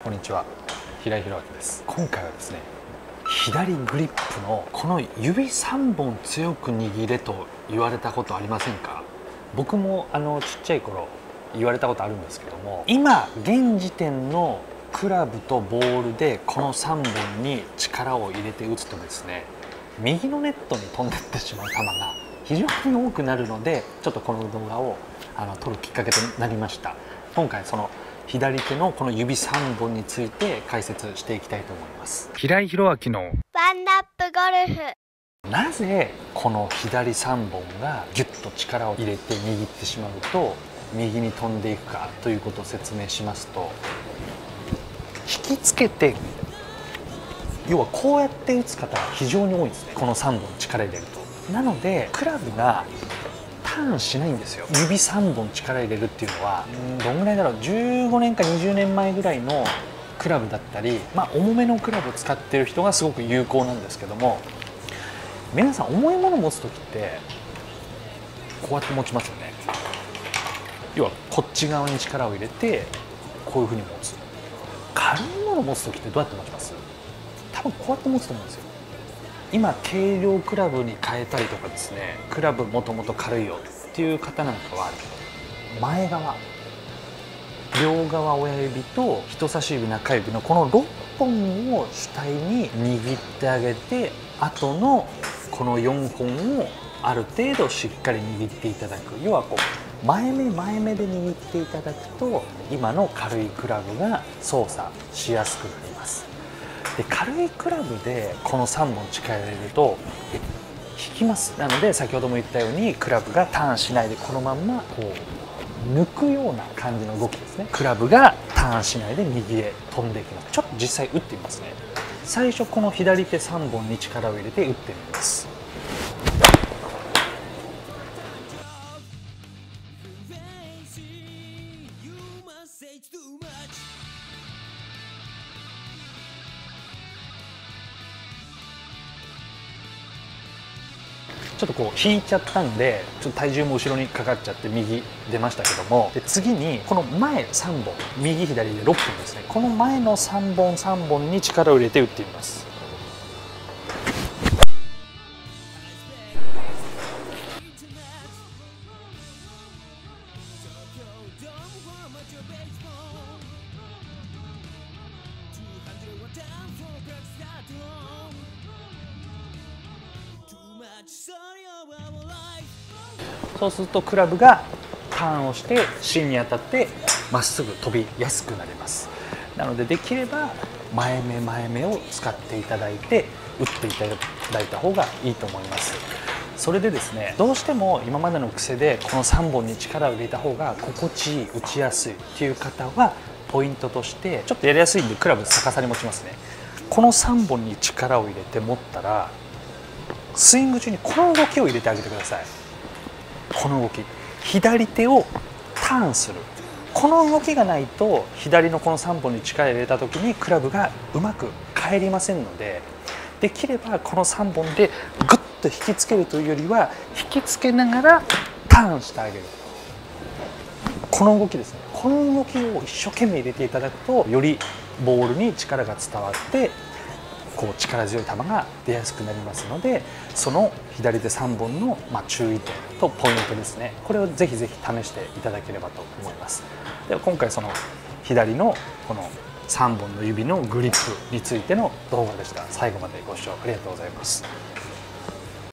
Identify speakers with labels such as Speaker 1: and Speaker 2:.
Speaker 1: こんにちは。平井宏明です。今回はですね左グリップのこの指3本強く握れと言われたことありませんか？僕もあのちっちゃい頃言われたことあるんですけども今現時点のクラブとボールでこの3本に力を入れて打つとですね右のネットに飛んでってしまう球が非常に多くなるのでちょっとこの動画をあの撮るきっかけとなりました。今回その左手のこの指3本について解説していきたいと思います。平井宏明の
Speaker 2: ワンダップゴルフ。
Speaker 1: なぜこの左3本がギュッと力を入れて握ってしまうと右に飛んでいくかということを説明しますと引きつけて要はこうやって打つ方が非常に多いんですね。この3本力入れると。なのでクラブがターンしないんですよ。指3本力入れるっていうのはどんぐらいだろう。15年か20年前ぐらいのクラブだったり、まあ、重めのクラブを使ってる人がすごく有効なんですけども皆さん重いものを持つ時ってこうやって持ちますよね。要はこっち側に力を入れてこういうふうに持つ。軽いものを持つ時ってどうやって持ちます？多分こうやって持つと思うんですよ。今軽量クラブに変えたりとかですねクラブもともと軽いよっていう方なんかは前側。両側親指と人差し指中指のこの6本を主体に握ってあげてあとのこの4本をある程度しっかり握っていただく。要はこう前目前目で握っていただくと今の軽いクラブが操作しやすくなりますで軽いクラブでこの3本力入れると引きます。なので先ほども言ったようにクラブがターンしないでこのまんまこう抜くような感じの動きですね。クラブがターンしないで右へ飛んでいきますちょっと実際打ってみますね。最初この左手3本に力を入れて打ってみます。ちょっとこう引いちゃったんでちょっと体重も後ろにかかっちゃって右出ましたけどもで次にこの前3本右左で6本ですね。この前の3本3本に力を入れて打ってみます。そうするとクラブがターンをして芯に当たってまっすぐ飛びやすくなります。なのでできれば前目前目を使っていただいて打っていただいた方がいいと思います。それでですねどうしても今までの癖でこの3本に力を入れた方が心地いい打ちやすいっていう方はポイントとしてちょっとやりやすいんでクラブ逆さに持ちますね。この3本に力を入れて持ったらスイング中にこの動きを入れてあげてください。この動き。左手をターンする。この動きがないと左のこの3本に力を入れた時にクラブがうまく返りませんのでできればこの3本でグッと引きつけるというよりは引きつけながらターンしてあげる。この動きですね。この動きを一生懸命入れていただくとよりボールに力が伝わってこう力強い球が出やすくなりますのでその左手3本の、まあ、注意点とポイントですね。これをぜひぜひ試していただければと思います。では今回その左のこの3本の指のグリップについての動画でした。最後までご視聴ありがとうございます。